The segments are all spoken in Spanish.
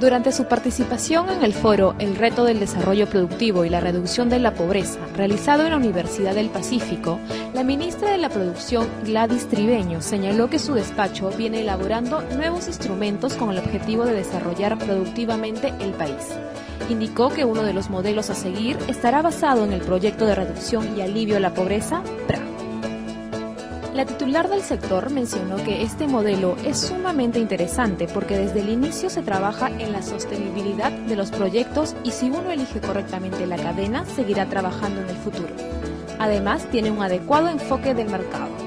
Durante su participación en el foro El reto del desarrollo productivo y la reducción de la pobreza, realizado en la Universidad del Pacífico, la ministra de la Producción, Gladys Tribeño, señaló que su despacho viene elaborando nuevos instrumentos con el objetivo de desarrollar productivamente el país. Indicó que uno de los modelos a seguir estará basado en el proyecto de reducción y alivio a la pobreza, PRA. La titular del sector mencionó que este modelo es sumamente interesante porque desde el inicio se trabaja en la sostenibilidad de los proyectos y si uno elige correctamente la cadena, seguirá trabajando en el futuro. Además, tiene un adecuado enfoque del mercado.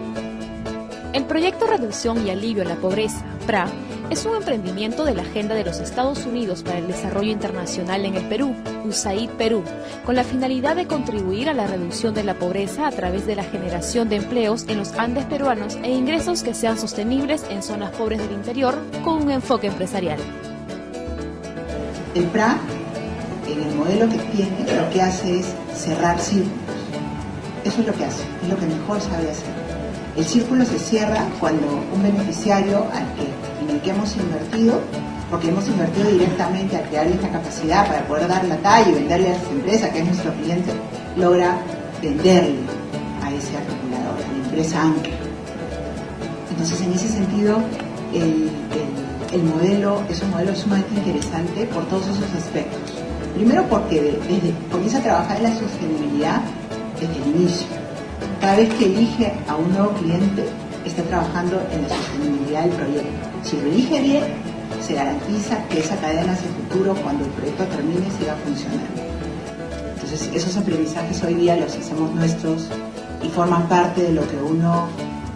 El proyecto Reducción y Alivio a la Pobreza, PRA, es un emprendimiento de la Agenda de los Estados Unidos para el Desarrollo Internacional en el Perú, USAID Perú, con la finalidad de contribuir a la reducción de la pobreza a través de la generación de empleos en los Andes peruanos e ingresos que sean sostenibles en zonas pobres del interior con un enfoque empresarial. El PRA, en el modelo que tiene, lo que hace es cerrar círculos. Eso es lo que hace, es lo que mejor sabe hacer. El círculo se cierra cuando un beneficiario al que en el que hemos invertido, porque hemos invertido directamente a crear esta capacidad para poder dar la talla y venderle a esa empresa, que es nuestro cliente, logra venderle a ese articulador, a la empresa ancla. Entonces, en ese sentido, el, el, modelo es un modelo sumamente interesante por todos esos aspectos. Primero porque desde, comienza a trabajar en la sostenibilidad desde el inicio. Cada vez que elige a un nuevo cliente, está trabajando en la sostenibilidad del proyecto. Si lo elige bien, se garantiza que esa cadena hacia el futuro, cuando el proyecto termine, siga funcionando. Entonces, esos aprendizajes hoy día los hacemos nuestros y forman parte de lo que uno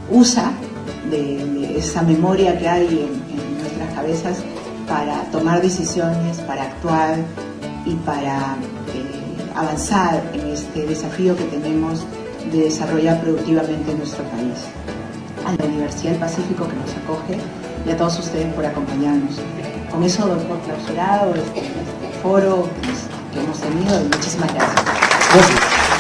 usa, de, esa memoria que hay en, nuestras cabezas para tomar decisiones, para actuar y para eh, avanzar en este desafío que tenemos de desarrollar productivamente nuestro país a la Universidad del Pacífico que nos acoge y a todos ustedes por acompañarnos. Con eso, doctor clausurado, este, este foro que hemos tenido, muchísimas gracias. Gracias.